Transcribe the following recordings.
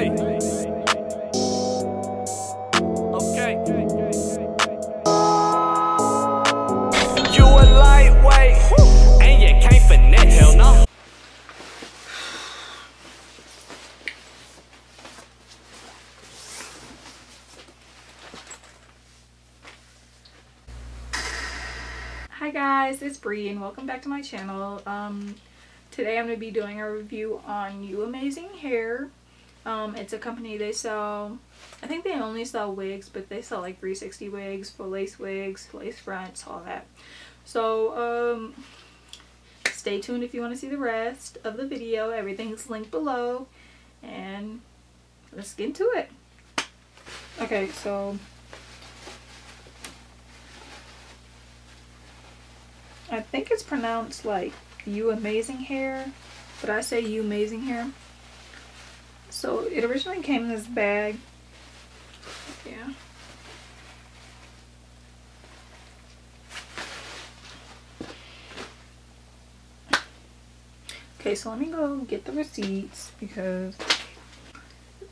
Hey. Okay. You a lightweight, and you can't finesse. Hell no. Hi guys, it's Bree and welcome back to my channel. Um, today I'm going to be doing a review on UAmazing Hair. Um, it's a company, they sell, I think they only sell wigs, but they sell like 360 wigs, full lace wigs, lace fronts, all that. So, um, stay tuned if you want to see the rest of the video. Everything's linked below and let's get into it. Okay, so I think it's pronounced like you amazing hair, but I say you amazing hair. So it originally came in this bag. Yeah. Okay, so let me go get the receipts because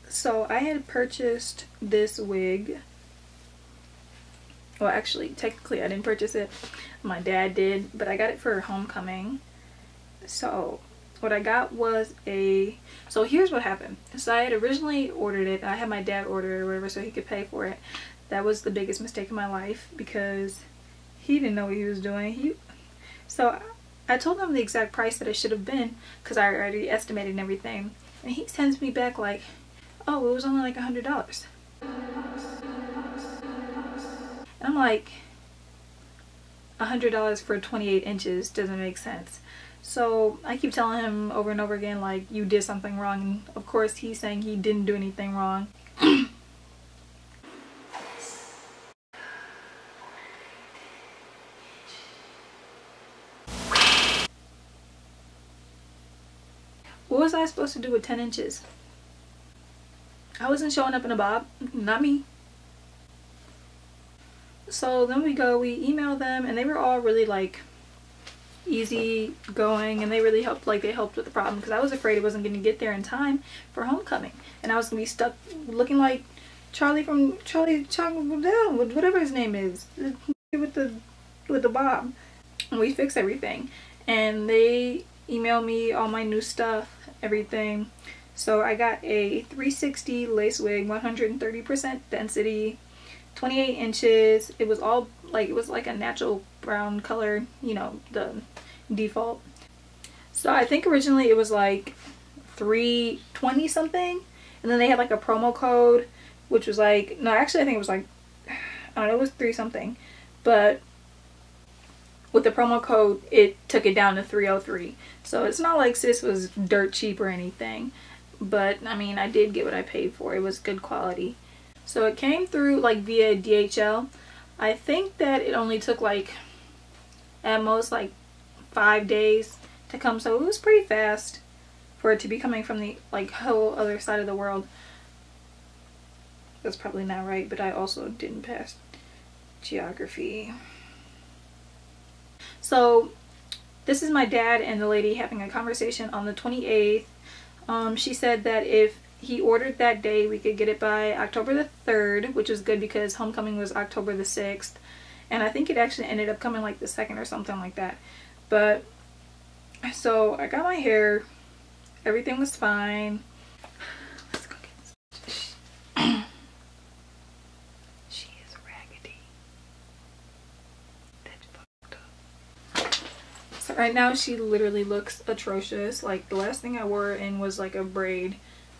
so I had purchased this wig well actually technically I didn't purchase it my dad did but I got it for homecoming so what I got was a so here's what happened. So I had originally ordered it I had my dad order it or whatever so he could pay for it. That was the biggest mistake in my life because he didn't know what he was doing. He so I told him the exact price that it should have been because I already estimated everything. And he sends me back like oh it was only like a hundred dollars. I'm like, a $100 for 28 inches doesn't make sense. So I keep telling him over and over again, like, you did something wrong. And of course, he's saying he didn't do anything wrong. what was I supposed to do with 10 inches? I wasn't showing up in a bob. Not me so then we go we email them and they were all really like easy going and they really helped like they helped with the problem because I was afraid it wasn't going to get there in time for homecoming. And I was going to be stuck looking like Charlie from Charlie Chocolate whatever his name is with the with the bob and we fixed everything. And they emailed me all my new stuff everything. So I got a 360 lace wig 130% density 28 inches. It was all like, it was like a natural brown color, you know, the default. So I think originally it was like 320 something. And then they had like a promo code, which was like, no, actually I think it was like, I don't know, it was three something. But with the promo code, it took it down to 303. So it's not like sis was dirt cheap or anything. But I mean, I did get what I paid for. It was good quality. So it came through like via DHL. I think that it only took like at most like five days to come. So it was pretty fast for it to be coming from the like whole other side of the world. That's probably not right, but I also didn't pass geography. So this is my dad and the lady having a conversation on the 28th. Um, she said that if he ordered that day. We could get it by October the 3rd, which was good because homecoming was October the 6th. And I think it actually ended up coming like the 2nd or something like that. But, so I got my hair. Everything was fine. Let's go get She is raggedy. That's fucked up. So right now she literally looks atrocious. Like the last thing I wore in was like a braid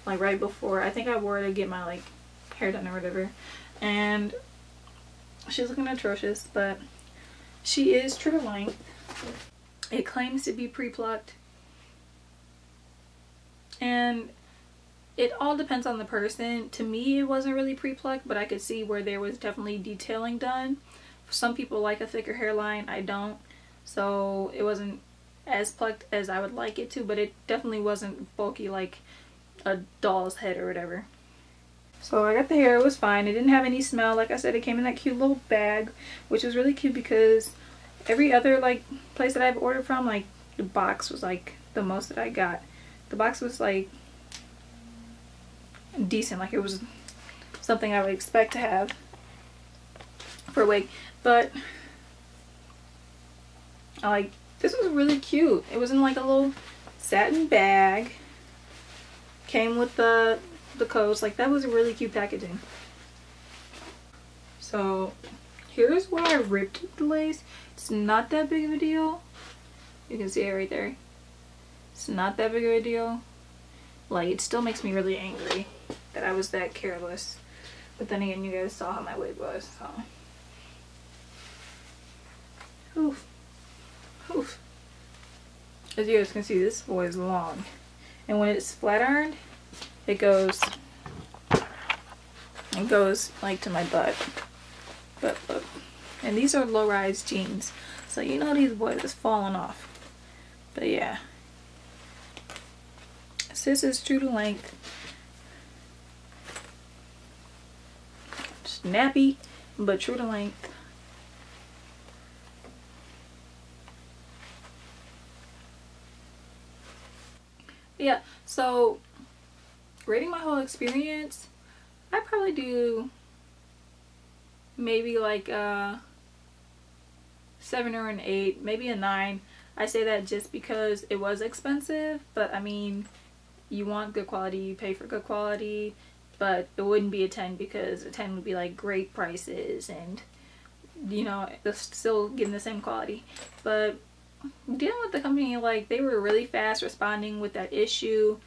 like right before I think I wore it to get my like hair done or whatever. And she's looking atrocious but she is true to length. It claims to be pre-plucked. And it all depends on the person. To me it wasn't really pre-plucked but I could see where there was definitely detailing done. Some people like a thicker hairline I don't. So it wasn't as plucked as I would like it to but it definitely wasn't bulky like a doll's head or whatever. So I got the hair, it was fine. It didn't have any smell. Like I said, it came in that cute little bag, which was really cute because every other like place that I've ordered from, like the box was like the most that I got. The box was like decent. Like it was something I would expect to have for a wig. But I like this was really cute. It was in like a little satin bag. Came with the the coats. Like that was really cute packaging. So here's where I ripped the lace. It's not that big of a deal. You can see it right there. It's not that big of a deal. Like it still makes me really angry that I was that careless. But then again, you guys saw how my wig was, so. Oof. Oof. As you guys can see, this boy is long. And when it's flat ironed, it goes, it goes like to my butt. But look. And these are low-rise jeans. So you know these boys is falling off. But yeah. This is true to length. Snappy, but true to length. Yeah, so rating my whole experience, I probably do maybe like a seven or an eight, maybe a nine. I say that just because it was expensive, but I mean, you want good quality, you pay for good quality, but it wouldn't be a 10 because a 10 would be like great prices and you know, still getting the same quality. But dealing with the company, like they were really fast responding with that issue.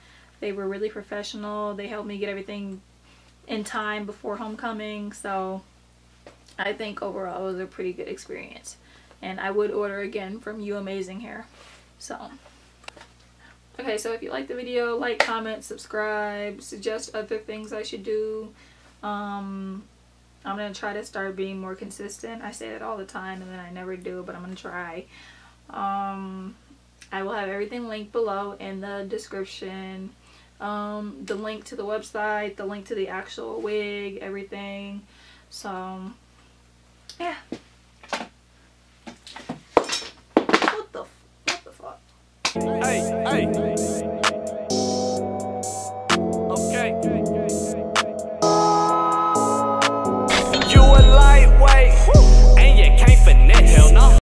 They were really professional. They helped me get everything in time before homecoming. So I think overall it was a pretty good experience. And I would order again from UAmazing Hair. So Okay, so if you like the video, like, comment, subscribe, suggest other things I should do. Um, I'm going to try to start being more consistent. I say that all the time and then I never do, but I'm going to try. Um, I will have everything linked below in the description. Um, the link to the website, the link to the actual wig, everything. So, yeah. What the, what the fuck? Hey, hey.